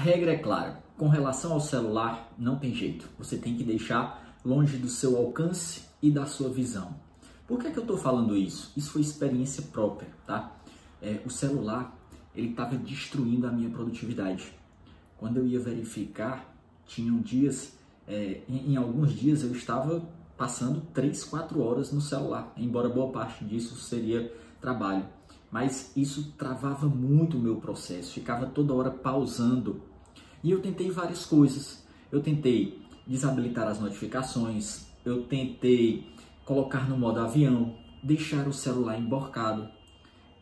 A regra é clara, com relação ao celular, não tem jeito. Você tem que deixar longe do seu alcance e da sua visão. Por que, é que eu estou falando isso? Isso foi experiência própria, tá? É, o celular, ele estava destruindo a minha produtividade. Quando eu ia verificar, tinham dias, é, em, em alguns dias eu estava passando 3, 4 horas no celular, embora boa parte disso seria trabalho. Mas isso travava muito o meu processo, ficava toda hora pausando. E eu tentei várias coisas. Eu tentei desabilitar as notificações, eu tentei colocar no modo avião, deixar o celular emborcado.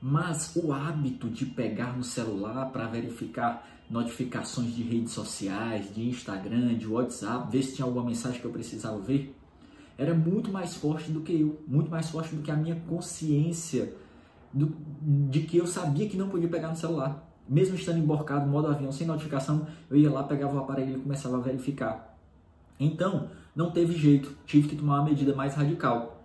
Mas o hábito de pegar no celular para verificar notificações de redes sociais, de Instagram, de WhatsApp, ver se tinha alguma mensagem que eu precisava ver, era muito mais forte do que eu, muito mais forte do que a minha consciência do, de que eu sabia que não podia pegar no celular. Mesmo estando emborcado, modo avião, sem notificação, eu ia lá, pegava o aparelho e começava a verificar. Então, não teve jeito, tive que tomar uma medida mais radical.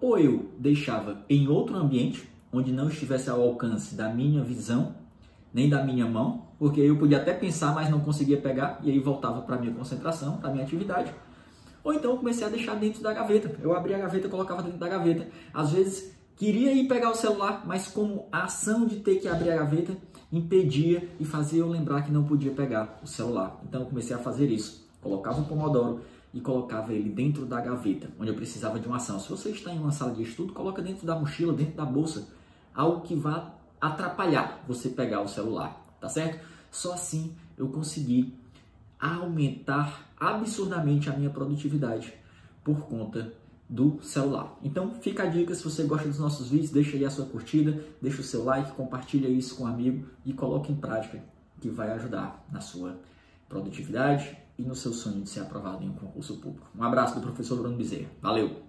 Ou eu deixava em outro ambiente, onde não estivesse ao alcance da minha visão, nem da minha mão, porque eu podia até pensar, mas não conseguia pegar, e aí voltava para a minha concentração, para a minha atividade. Ou então comecei a deixar dentro da gaveta. Eu abria a gaveta colocava dentro da gaveta. Às vezes queria ir pegar o celular, mas como a ação de ter que abrir a gaveta impedia e fazia eu lembrar que não podia pegar o celular. Então eu comecei a fazer isso. Colocava o Pomodoro e colocava ele dentro da gaveta, onde eu precisava de uma ação. Se você está em uma sala de estudo, coloca dentro da mochila, dentro da bolsa, algo que vá atrapalhar você pegar o celular, tá certo? Só assim eu consegui aumentar absurdamente a minha produtividade por conta do celular. Então fica a dica, se você gosta dos nossos vídeos, deixa aí a sua curtida, deixa o seu like, compartilha isso com um amigo e coloque em prática que vai ajudar na sua produtividade e no seu sonho de ser aprovado em um concurso público. Um abraço do professor Bruno Bezerra. Valeu!